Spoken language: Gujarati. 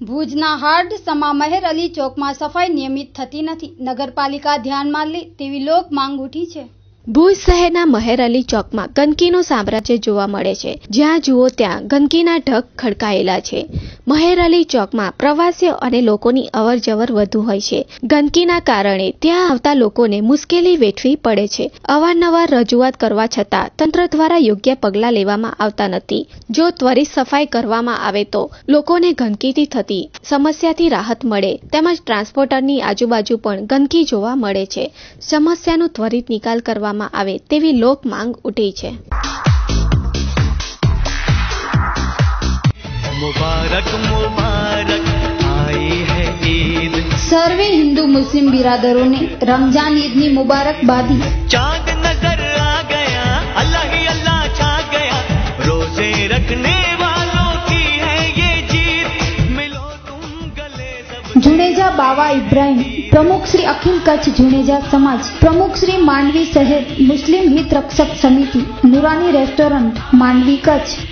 ભુજના હાર્ડ સમા મહેર અલી ચોકમાં સફાઈ નિયમિત થતી નથી. નગરપાલિકા ધ્યાનમાં લે તેવી લોક માંગ ઉઠી છે. ભુજ શહેરના મહેર અલી ચોકમાં ગંદકીનું સામ્રાજ્ય જોવા મળે છે. જ્યાં જુઓ ત્યાં ગંદકીના ઢગ ખડકાયેલા છે. મહેર અલી ચોકમાં પ્રવાસીઓ અને લોકોની અવરજવર વધુ હોય છે. ગંદકીના કારણે ત્યાં આવતા લોકોને મુશ્કેલી વેઠવી પડે છે. અવારનવાર રજૂઆત કરવા છતાં તંત્ર દ્વારા યોગ્ય પગલાં લેવામાં આવતા નથી. જો ત્વરિત સફાઈ કરવામાં આવે તો લોકોને ગંદકીથી થતી સમસ્યાથી રાહત મળે. તેમજ ટ્રાન્સપોર્ટરની આજુબાજુ પણ ગંદકી જોવા મળે છે. સમસ્યાનો ત્વરિત નિકાલ કરવામાં કરવામાં આવે તેવી લોક માંગ ઉઠી છે. સર્વે હિન્દુ મુસ્લિમ બિરાદરોને રમજાન ઈદની મુબારકબાદી. ચાંદ જુનેજા બાવા ઇબ્રાહીમ, પ્રમુખ શ્રી અખિલ કચ્છ જુનેજા સમાજ, પ્રમુખ શ્રી માંડવી શહેર મુસ્લિમ હિત રક્ષક સમિતિ, નુરાની રેસ્ટોરન્ટ, માંડવી કચ્છ.